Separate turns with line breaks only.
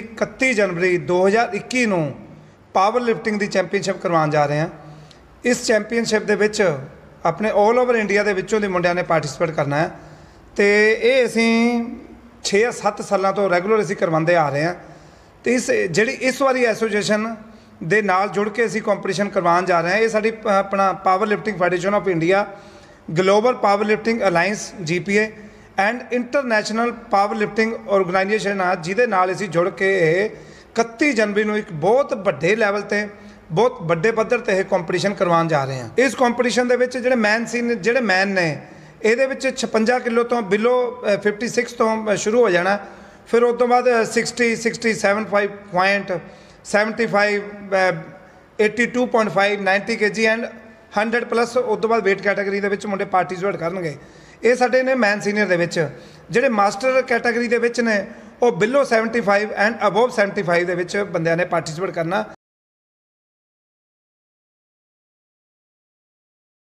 31 ਜਨਵਰੀ 2021 ਨੂੰ power lifting ਦੀ championship ਕਰਵਾਉਣ ਜਾ ਰਹੇ ਹਾਂ। ਇਸ ਚੈਂਪੀਅਨਸ਼ਿਪ ਦੇ ਵਿੱਚ ਆਪਣੇ 올 ਓਵਰ ਇੰਡੀਆ ਦੇ ਵਿੱਚੋਂ ਦੇ ਮੁੰਡਿਆਂ ਨੇ ਪਾਰਟਿਸਿਪੇਟ ਕਰਨਾ ਹੈ। ਤੇ ਇਹ ਅਸੀਂ 6-7 ਸਾਲਾਂ ਤੋਂ ਰੈਗੂਲਰ ਅਸੀਂ ਕਰਵਾਉਂਦੇ ਆ ਰਹੇ ਹਾਂ। ਤੇ ਇਸ ਜਿਹੜੀ ਇਸ ਵਾਰੀ ਐਸੋਸੀਏਸ਼ਨ ਦੇ ਨਾਲ ਜੁੜ ਕੇ ਅਸੀਂ ਕੰਪੀਟੀਸ਼ਨ ਕਰਵਾਉਣ ਜਾ ਰਹੇ ਹਾਂ। ਇਹ ਸਾਡੀ ਆਪਣਾ powerlifting federation of India global powerlifting alliance GPA and international powerlifting organisation ਆ ਜਿਹਦੇ ਨਾਲ ਅਸੀਂ ਜੁੜ ਕੇ ਇਹ 31 ਜਨਵਰੀ ਨੂੰ ਇੱਕ ਬਹੁਤ ਵੱਡੇ ਲੈਵਲ ਤੇ ਬਹੁਤ ਵੱਡੇ ਪੱਧਰ ਤੇ ਇਹ ਕੰਪੀਟੀਸ਼ਨ ਕਰਵਾਉਣ ਜਾ ਰਹੇ ਹਾਂ। ਇਸ ਕੰਪੀਟੀਸ਼ਨ ਦੇ ਵਿੱਚ ਜਿਹੜੇ ਮੈਨ ਸੀ ਜਿਹੜੇ ਮੈਨ ਨੇ ਇਹਦੇ ਵਿੱਚ 56 ਕਿਲੋ ਤੋਂ ਬਿਲੋ 56 ਤੋਂ ਸ਼ੁਰੂ ਹੋ ਜਾਣਾ। ਫਿਰ ਉਸ ਤੋਂ ਬਾਅਦ 60 67.5 ਪੁਆਇੰਟ 75 ਅ, 82.5 90 kg ਐਂਡ 100 ਪਲੱਸ, ਉਸ ਤੋਂ ਬਾਅਦ weight ਕੈਟਾਗਰੀ ਦੇ ਵਿੱਚ ਮੁੰਡੇ ਪਾਰਟਿਸਿਪੇਟ ਕਰਨਗੇ। ਇਹ ਸਾਡੇ ਨੇ ਮੈਨ ਸੀਨੀਅਰ ਦੇ ਵਿੱਚ। ਜਿਹੜੇ ਮਾਸਟਰ ਕੈਟਾਗਰੀ ਦੇ ਵਿੱਚ ਨੇ, ਉਹ ਬਿਲੋ 75 ਐਂਡ ਅਬਵ 75 ਦੇ ਵਿੱਚ ਬੰਦਿਆਂ ਨੇ ਪਾਰਟਿਸਿਪੇਟ ਕਰਨਾ।